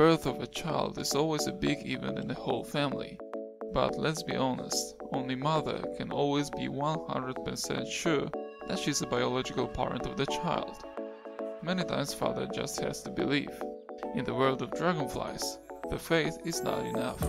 birth of a child is always a big event in the whole family. But let's be honest, only mother can always be 100% sure that she's a biological parent of the child. Many times father just has to believe. In the world of dragonflies, the faith is not enough.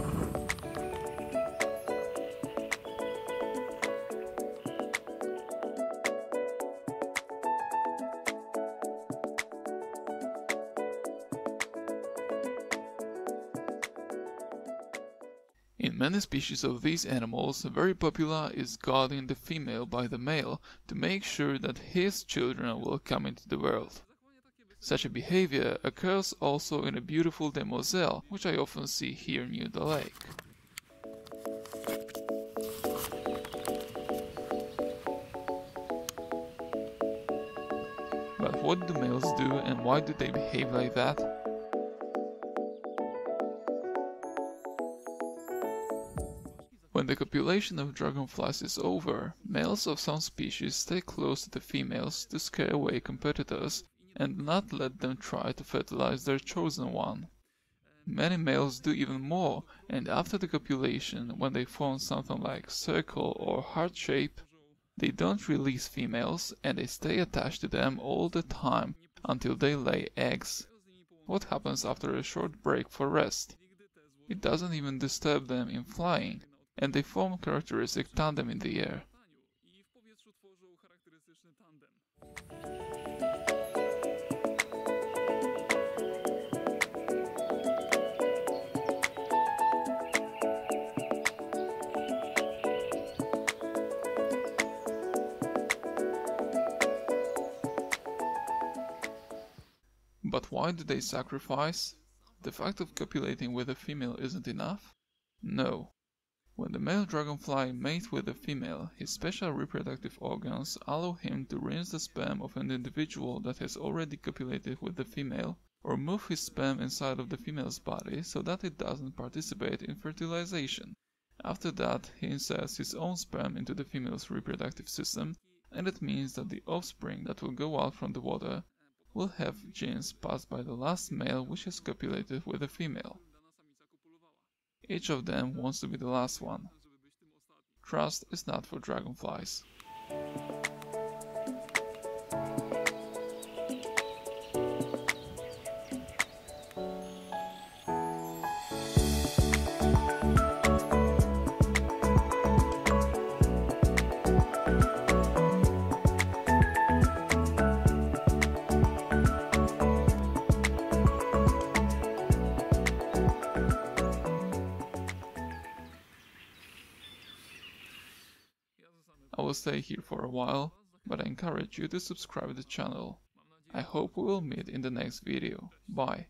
In many species of these animals, very popular is guarding the female by the male to make sure that his children will come into the world. Such a behavior occurs also in a beautiful demoiselle, which I often see here near the lake. But what do males do and why do they behave like that? When the copulation of dragonflies is over, males of some species stay close to the females to scare away competitors and not let them try to fertilize their chosen one. Many males do even more, and after the copulation, when they form something like circle or heart shape, they don't release females and they stay attached to them all the time until they lay eggs. What happens after a short break for rest? It doesn't even disturb them in flying, and they form characteristic tandem in the air. But why do they sacrifice? The fact of copulating with a female isn't enough? No. When the male dragonfly mates with the female, his special reproductive organs allow him to rinse the sperm of an individual that has already copulated with the female, or move his sperm inside of the female's body so that it doesn't participate in fertilization. After that, he inserts his own sperm into the female's reproductive system, and it means that the offspring that will go out from the water will have genes passed by the last male which has copulated with the female. Each of them wants to be the last one. Trust is not for dragonflies. Will stay here for a while, but I encourage you to subscribe to the channel. I hope we will meet in the next video. Bye.